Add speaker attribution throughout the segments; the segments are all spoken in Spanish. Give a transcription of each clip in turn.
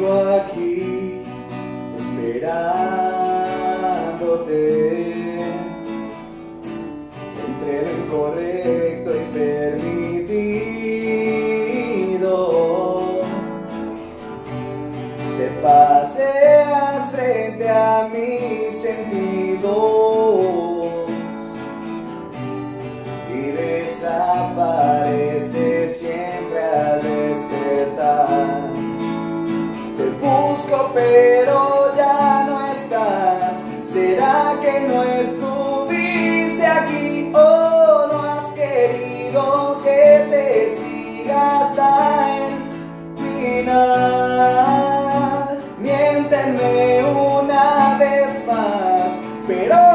Speaker 1: vengo aquí esperándote. No estuviste aquí o no has querido que te siga hasta el final? Una vez más, pero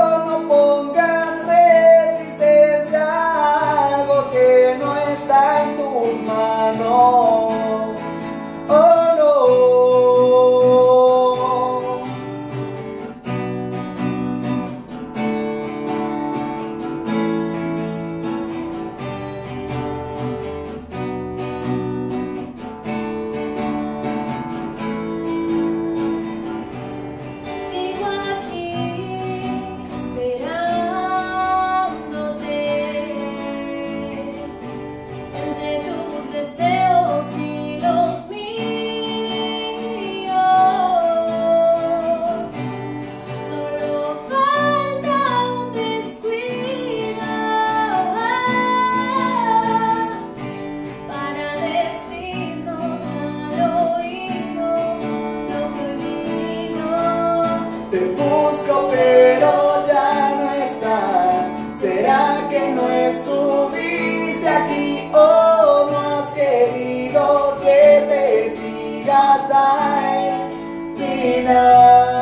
Speaker 1: Te busco pero ya no estás. ¿Será que no estuviste aquí o no has querido que te siga hasta el final?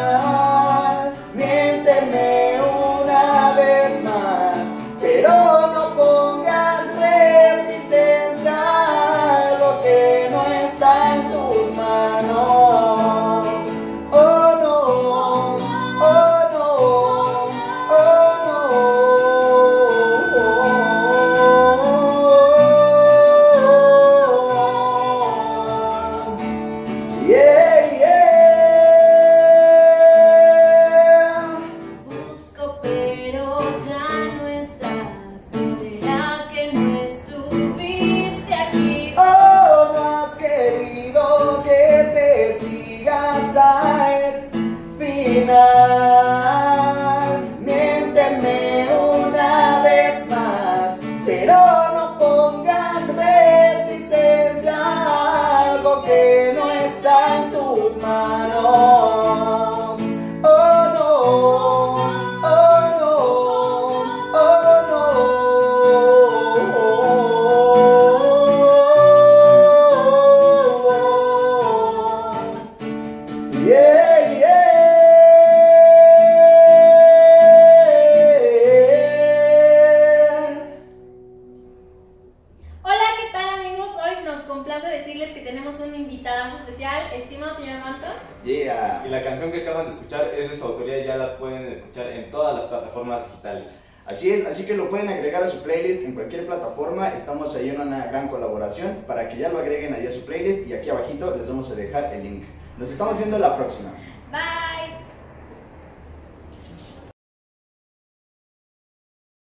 Speaker 1: Que te siga hasta el final. Yeah, yeah.
Speaker 2: Hola, ¿qué tal amigos? Hoy nos complace decirles que tenemos un invitado especial, estimado señor Manton.
Speaker 1: Yeah.
Speaker 3: Y la canción que acaban de escuchar es de su autoría y ya la pueden escuchar en todas las plataformas digitales.
Speaker 1: Así es, así que lo pueden agregar a su playlist en cualquier plataforma. Estamos ahí en una gran colaboración para que ya lo agreguen ahí a su playlist y aquí abajito les vamos a dejar el link. Nos estamos viendo la próxima.